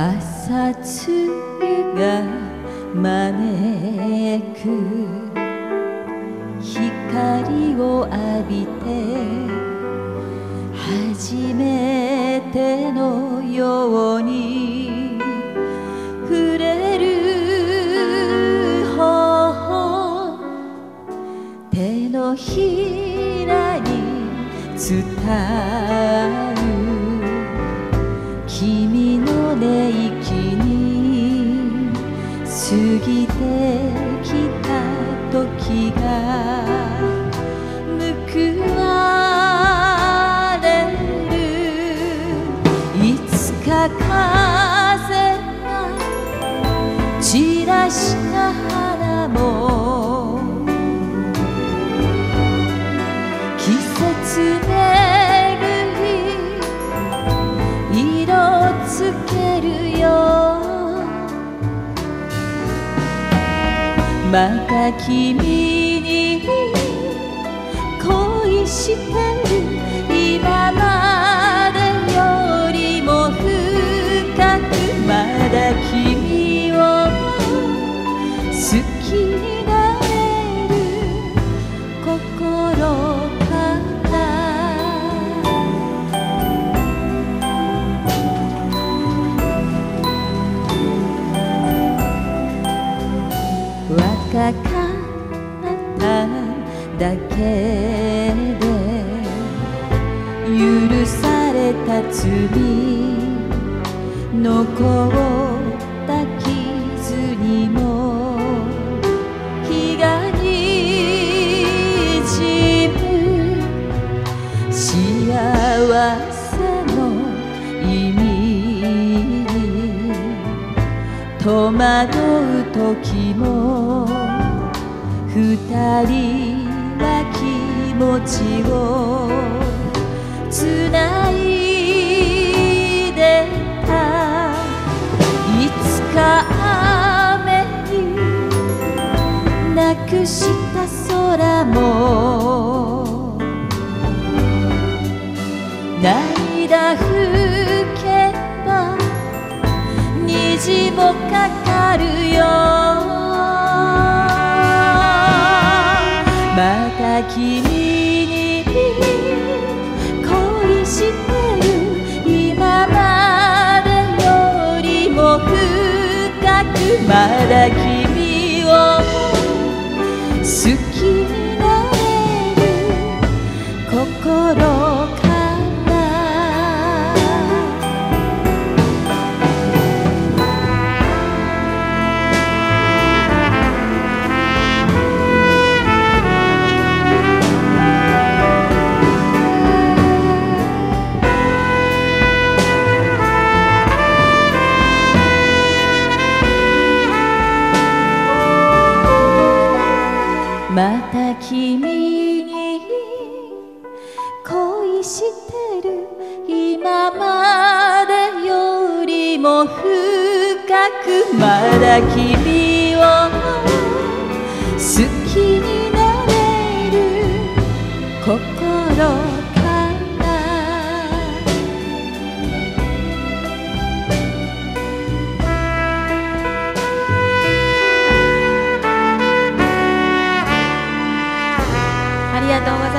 朝露が招く。光を浴びて初めてのように触れる方手のひらに伝う。過ぎてきた時が報われるいつか風が散らした花も季節めまた君に恋して若かっただけで許された罪残った傷にも戸惑う時も二人は気持ちをつないでた。いつか雨になくした空も虹もかかるよ。また君に恋してる今までよりも深くまだ君を好きになれる心から。また君に恋してる今までよりも深くまだ君を好きになれるりがとうございます